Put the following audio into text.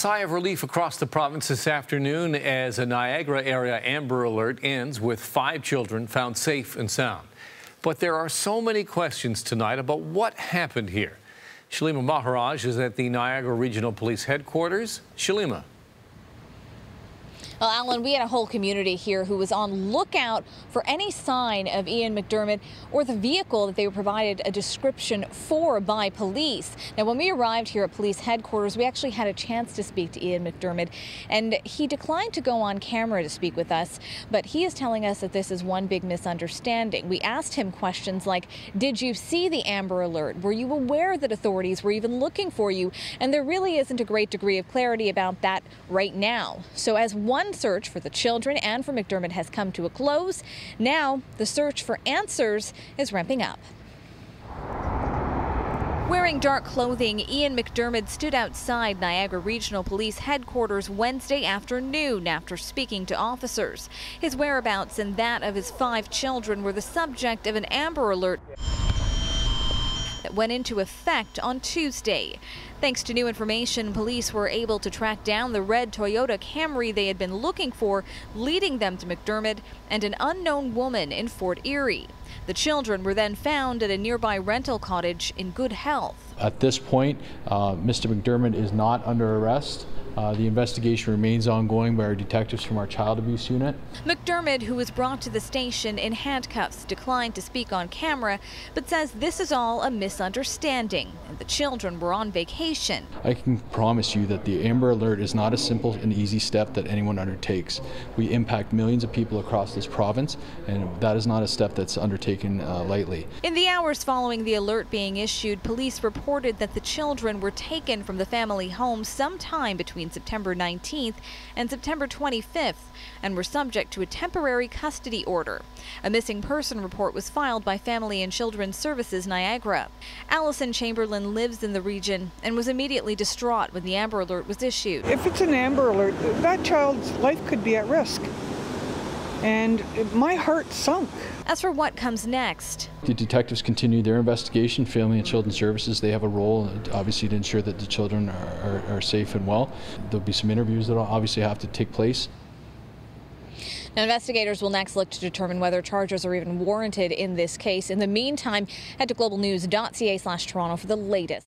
Sigh of relief across the province this afternoon as a Niagara area Amber Alert ends with five children found safe and sound. But there are so many questions tonight about what happened here. Shallima Maharaj is at the Niagara Regional Police Headquarters. Shallima. Well, Alan, we had a whole community here who was on lookout for any sign of Ian McDermott or the vehicle that they were provided a description for by police. Now, when we arrived here at police headquarters, we actually had a chance to speak to Ian McDermott, and he declined to go on camera to speak with us, but he is telling us that this is one big misunderstanding. We asked him questions like, did you see the Amber Alert? Were you aware that authorities were even looking for you? And there really isn't a great degree of clarity about that right now. So as one search for the children and for McDermott has come to a close. Now, the search for answers is ramping up. Wearing dark clothing, Ian McDermott stood outside Niagara Regional Police headquarters Wednesday afternoon after speaking to officers. His whereabouts and that of his five children were the subject of an Amber Alert that went into effect on Tuesday. Thanks to new information, police were able to track down the red Toyota Camry they had been looking for, leading them to McDermott and an unknown woman in Fort Erie. The children were then found at a nearby rental cottage in good health. At this point, uh, Mr. McDermott is not under arrest. Uh, the investigation remains ongoing by our detectives from our child abuse unit. McDermott, who was brought to the station in handcuffs, declined to speak on camera, but says this is all a misunderstanding and the children were on vacation. I can promise you that the Amber Alert is not a simple and easy step that anyone undertakes. We impact millions of people across this province, and that is not a step that's undertaken uh, lightly. In the hours following the alert being issued, police reported that the children were taken from the family home sometime between between September 19th and September 25th and were subject to a temporary custody order. A missing person report was filed by Family and Children's Services Niagara. Allison Chamberlain lives in the region and was immediately distraught when the Amber Alert was issued. If it's an Amber Alert, that child's life could be at risk and my heart sunk. As for what comes next, the detectives continue their investigation. Family and Children's Services, they have a role, obviously, to ensure that the children are, are, are safe and well. There'll be some interviews that obviously have to take place. Now, investigators will next look to determine whether charges are even warranted in this case. In the meantime, head to globalnews.ca slash Toronto for the latest.